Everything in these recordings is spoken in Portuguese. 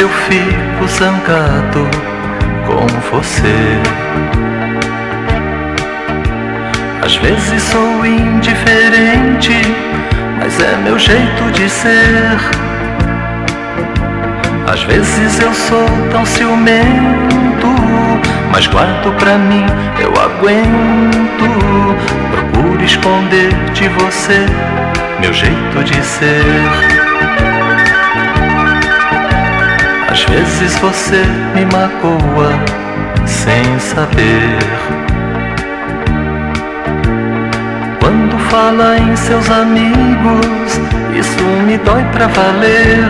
fico zangado com você. Às vezes sou indiferente, mas é meu jeito de ser. Às vezes eu sou tão ciumento, mas guardo pra mim, eu aguento. Procuro esconder de você meu jeito de ser. Às vezes você me magoa sem saber. Quando fala em seus amigos, isso me dói pra valer.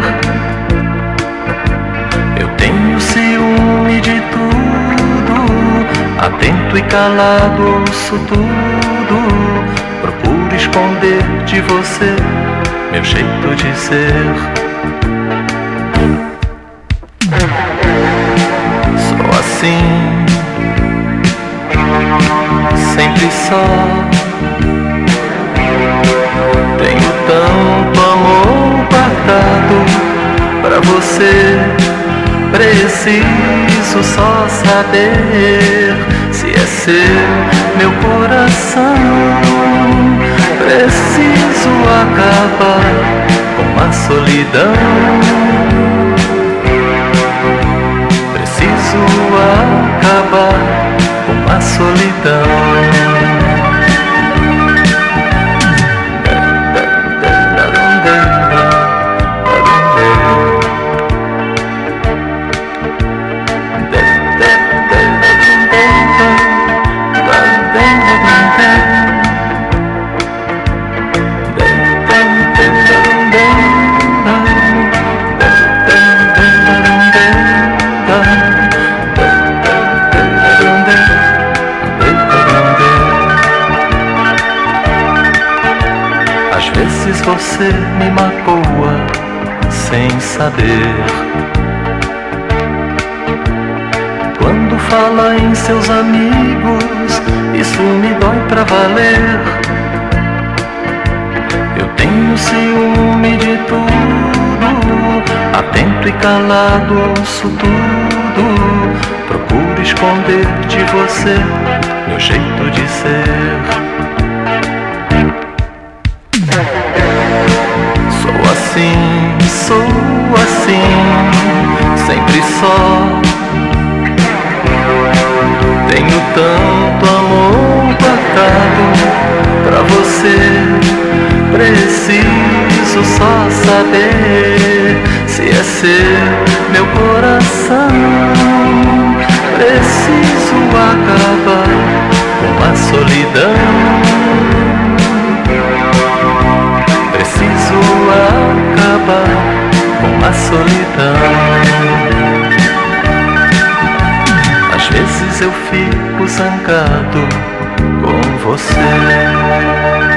Eu tenho ciúme de tudo, atento e calado ouço tudo. Procuro esconder de você meu jeito de ser. Assim, sempre só. Tenho tanto amor guardado pra você. Preciso só saber se é seu meu coração. Preciso acabar com a solidão. Acabar com você me magoa sem saber. Quando fala em seus amigos, isso me dói pra valer. Eu tenho ciúme de tudo, atento e calado ouço tudo. Procuro esconder de você meu jeito de ser. Só. Tenho tanto amor guardado pra você. Preciso só saber se é seu meu coração. Preciso acabar com a solidão. acabar com a solidão. Às vezes eu fico zangado com você.